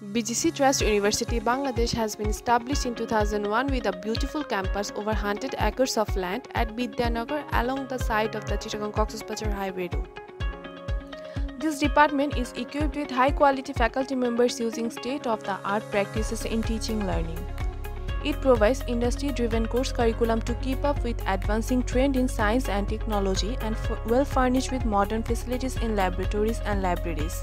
BGC Trust University Bangladesh has been established in 2001 with a beautiful campus over 100 acres of land at Bidyanagar along the side of the Chittagong Cox's Highway Road. This department is equipped with high quality faculty members using state of the art practices in teaching learning. It provides industry driven course curriculum to keep up with advancing trend in science and technology and well furnished with modern facilities in laboratories and libraries.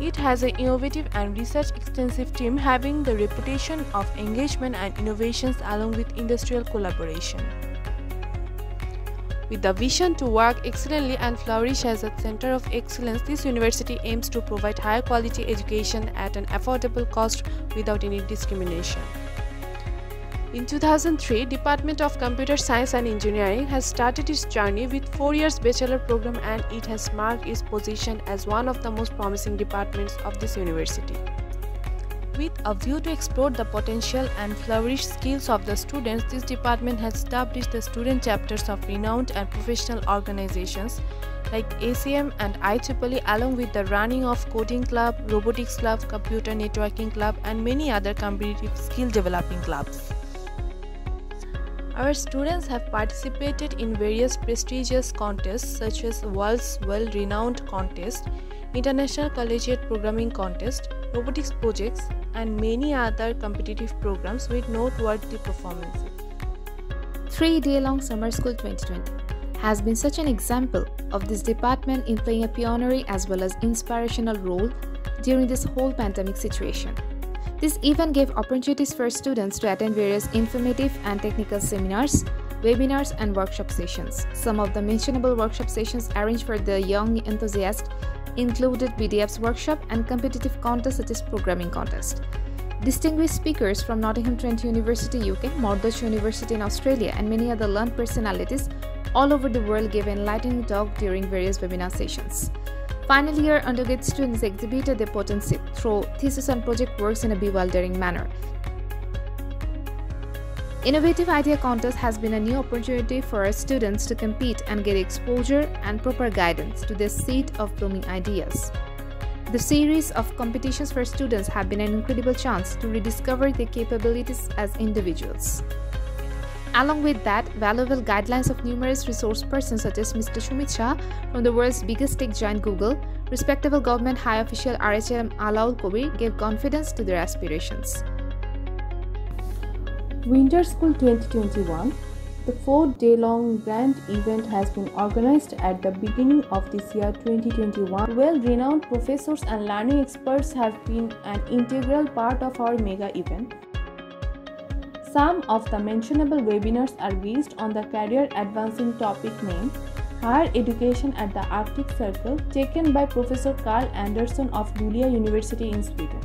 It has an innovative and research extensive team having the reputation of engagement and innovations along with industrial collaboration. With the vision to work excellently and flourish as a center of excellence, this university aims to provide high quality education at an affordable cost without any discrimination. In 2003, Department of Computer Science and Engineering has started its journey with 4 years bachelor program and it has marked its position as one of the most promising departments of this university. With a view to explore the potential and flourish skills of the students, this department has established the student chapters of renowned and professional organizations like ACM and IEEE along with the running of coding club, robotics club, computer networking club and many other competitive skill developing clubs. Our students have participated in various prestigious contests such as World's Well-Renowned Contest, International Collegiate Programming Contest, robotics projects, and many other competitive programs with noteworthy performances. Three Day Long Summer School 2020 has been such an example of this department in playing a pioneering as well as inspirational role during this whole pandemic situation. This event gave opportunities for students to attend various informative and technical seminars, webinars, and workshop sessions. Some of the mentionable workshop sessions arranged for the young enthusiasts included BDF's workshop and competitive contests such as programming contest. Distinguished speakers from Nottingham Trent University UK, Monash University in Australia, and many other learned personalities all over the world gave enlightening talk during various webinar sessions. Final year undergraduate students exhibited their potency through thesis and project works in a bewildering manner. Innovative Idea Contest has been a new opportunity for our students to compete and get exposure and proper guidance to their seed of blooming ideas. The series of competitions for students have been an incredible chance to rediscover their capabilities as individuals. Along with that, valuable guidelines of numerous resource persons such as Mr. Sumit Shah from the world's biggest tech giant Google, respectable government high official RHM Alaul Kobir gave confidence to their aspirations. Winter School 2021 the four day long grand event has been organized at the beginning of this year 2021. Well renowned professors and learning experts have been an integral part of our mega event. Some of the mentionable webinars are based on the career advancing topic named Higher Education at the Arctic Circle taken by Professor Carl Anderson of Luleå University in Sweden.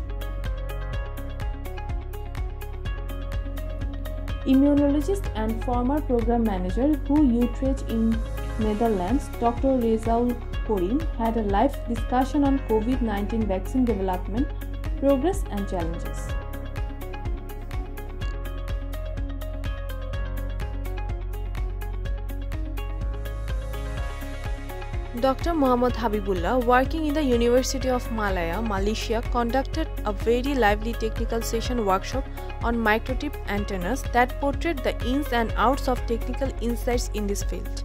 Immunologist and former program manager who Utrecht in Netherlands, Dr. Rezaul Korim had a live discussion on COVID-19 vaccine development, progress and challenges. Dr. Muhammad Habibullah, working in the University of Malaya, Malaysia, conducted a very lively technical session workshop on microchip antennas that portrayed the ins and outs of technical insights in this field.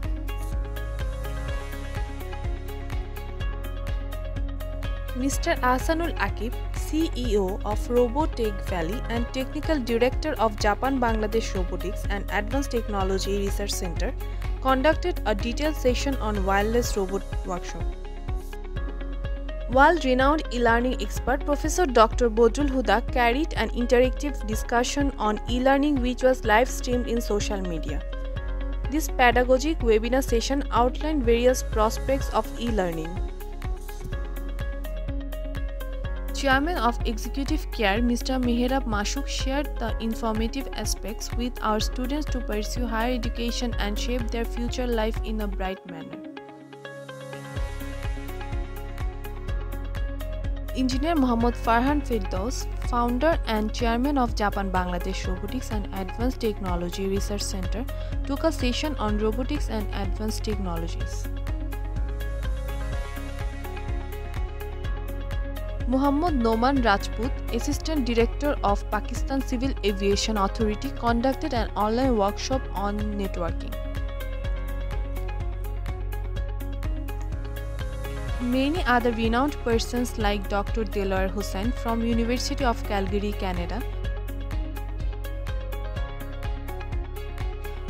Mr. Asanul Akib, CEO of Robotech Valley and Technical Director of Japan Bangladesh Robotics and Advanced Technology Research Center, conducted a detailed session on wireless robot workshop. World renowned e-learning expert Professor Dr. Badrul Huda carried an interactive discussion on e-learning which was live streamed in social media. This pedagogic webinar session outlined various prospects of e-learning. Chairman of Executive Care, Mr. Meherab Mashuk shared the informative aspects with our students to pursue higher education and shape their future life in a bright manner. Engineer Mohammad Farhan Firdaus, founder and chairman of Japan Bangladesh Robotics and Advanced Technology Research Center, took a session on robotics and advanced technologies. Muhammad Noman Rajput, Assistant Director of Pakistan Civil Aviation Authority, conducted an online workshop on networking. Many other renowned persons like Dr. Delwar Hussain from University of Calgary, Canada,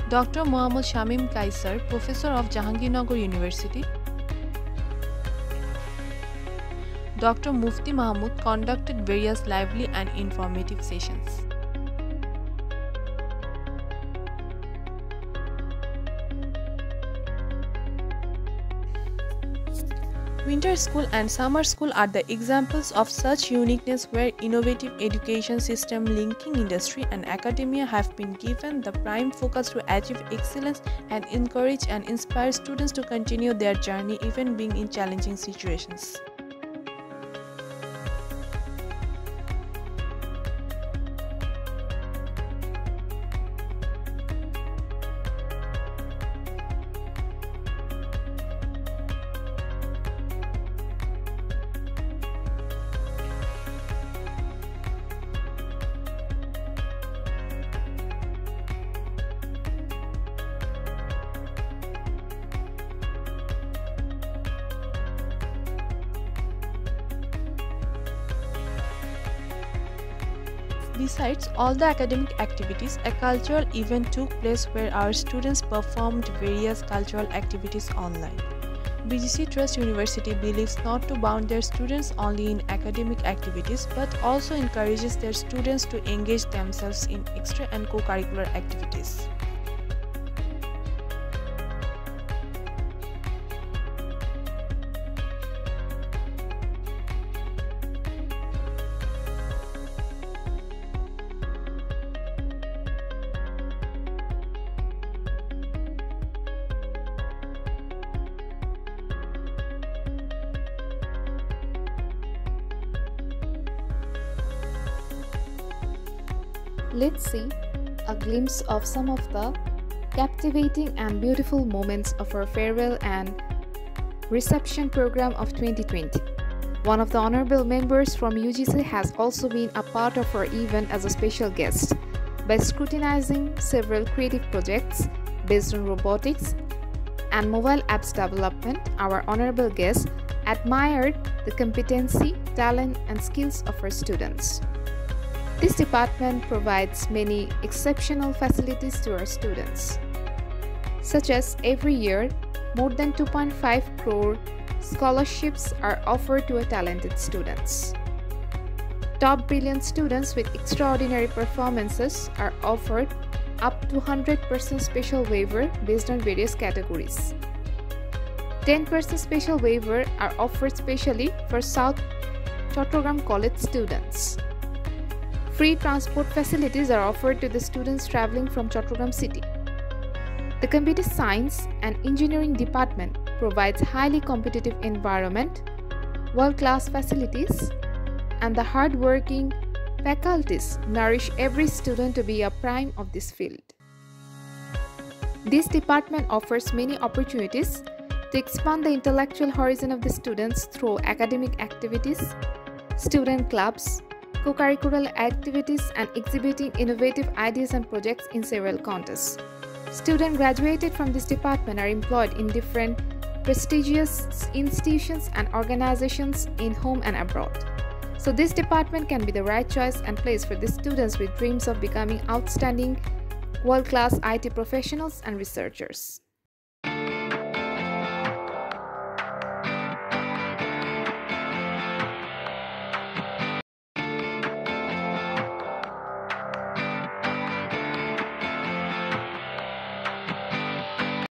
Dr. Muhammad Shamim Kaiser, Professor of Jahangirnagar University, Dr. Mufti Mahmud conducted various lively and informative sessions. Winter school and summer school are the examples of such uniqueness where innovative education system linking industry and academia have been given the prime focus to achieve excellence and encourage and inspire students to continue their journey even being in challenging situations. Besides all the academic activities, a cultural event took place where our students performed various cultural activities online. BGC Trust University believes not to bound their students only in academic activities but also encourages their students to engage themselves in extra and co-curricular activities. Let's see a glimpse of some of the captivating and beautiful moments of our farewell and reception program of 2020. One of the honorable members from UGC has also been a part of our event as a special guest by scrutinizing several creative projects based on robotics and mobile apps development. Our honorable guest admired the competency, talent, and skills of our students. This department provides many exceptional facilities to our students, such as every year, more than 2.5 crore scholarships are offered to our talented students. Top brilliant students with extraordinary performances are offered up to 100% special waiver based on various categories. 10% special waiver are offered specially for South Chattogram College students. Free transport facilities are offered to the students traveling from Chattogram city. The Computer Science and Engineering Department provides highly competitive environment, world-class facilities, and the hard-working faculties nourish every student to be a prime of this field. This department offers many opportunities to expand the intellectual horizon of the students through academic activities, student clubs, co-curricular activities and exhibiting innovative ideas and projects in several contests. Students graduated from this department are employed in different prestigious institutions and organizations in home and abroad. So this department can be the right choice and place for the students with dreams of becoming outstanding world-class IT professionals and researchers.